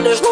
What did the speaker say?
Ondas